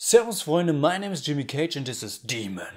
Servus Freunde, my name is Jimmy Cage and this is Demon.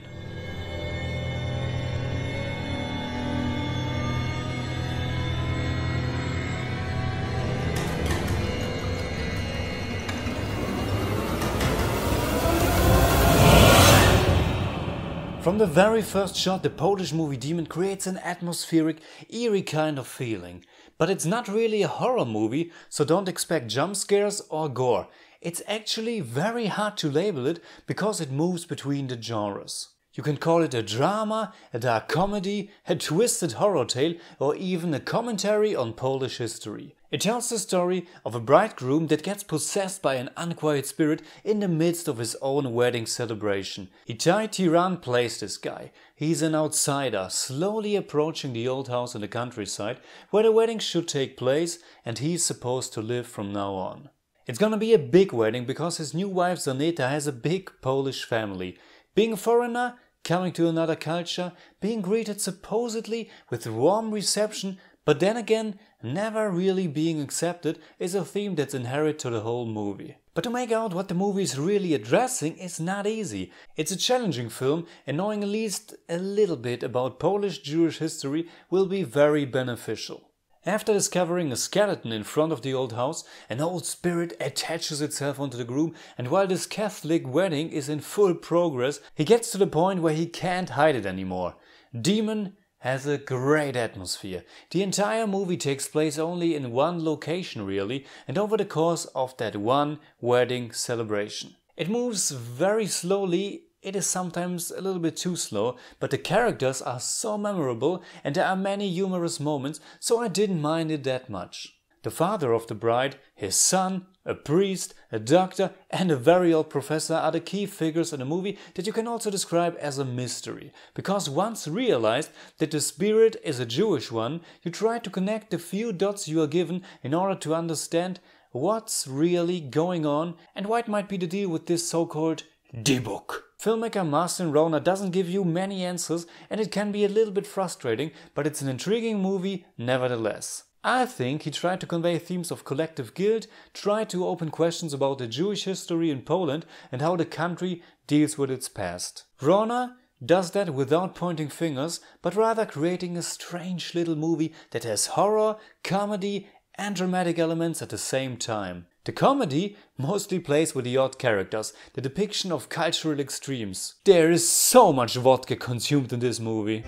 From the very first shot, the Polish movie Demon creates an atmospheric, eerie kind of feeling. But it's not really a horror movie, so don't expect jump scares or gore. It's actually very hard to label it because it moves between the genres. You can call it a drama, a dark comedy, a twisted horror tale, or even a commentary on Polish history. It tells the story of a bridegroom that gets possessed by an unquiet spirit in the midst of his own wedding celebration. Itay Tiran plays this guy. He's an outsider, slowly approaching the old house in the countryside where the wedding should take place and he's supposed to live from now on. It's gonna be a big wedding because his new wife Zaneta has a big Polish family. Being a foreigner, coming to another culture, being greeted supposedly with warm reception, but then again, never really being accepted is a theme that's inherent to the whole movie. But to make out what the movie is really addressing is not easy. It's a challenging film and knowing at least a little bit about Polish Jewish history will be very beneficial. After discovering a skeleton in front of the old house, an old spirit attaches itself onto the groom and while this Catholic wedding is in full progress, he gets to the point where he can't hide it anymore. Demon has a great atmosphere. The entire movie takes place only in one location really and over the course of that one wedding celebration. It moves very slowly it is sometimes a little bit too slow, but the characters are so memorable and there are many humorous moments, so I didn't mind it that much. The father of the bride, his son, a priest, a doctor and a very old professor are the key figures in the movie that you can also describe as a mystery. Because once realized that the spirit is a Jewish one, you try to connect the few dots you are given in order to understand what's really going on and what might be the deal with this so-called dybbuk. Filmmaker Marcin Wrona doesn't give you many answers and it can be a little bit frustrating, but it's an intriguing movie nevertheless. I think he tried to convey themes of collective guilt, tried to open questions about the Jewish history in Poland and how the country deals with its past. Wrona does that without pointing fingers, but rather creating a strange little movie that has horror, comedy and dramatic elements at the same time. The comedy mostly plays with the odd characters, the depiction of cultural extremes. There is so much vodka consumed in this movie.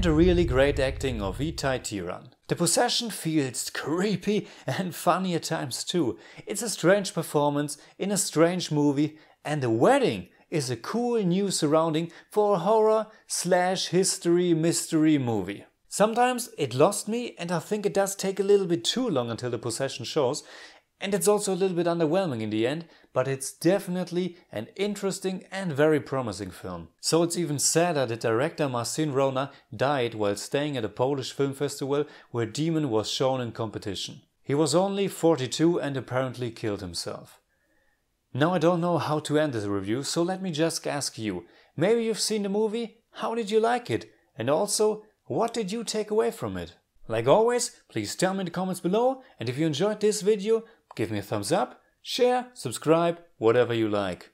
And a really great acting of Itay Tiran. The possession feels creepy and funny at times too. It's a strange performance in a strange movie and the wedding is a cool new surrounding for a horror slash history mystery movie. Sometimes it lost me and I think it does take a little bit too long until the possession shows and it's also a little bit underwhelming in the end, but it's definitely an interesting and very promising film. So it's even sadder that director Marcin Wrona died while staying at a Polish film festival where Demon was shown in competition. He was only 42 and apparently killed himself. Now I don't know how to end this review, so let me just ask you. Maybe you've seen the movie? How did you like it? And also, what did you take away from it? Like always, please tell me in the comments below and if you enjoyed this video, give me a thumbs up, share, subscribe, whatever you like.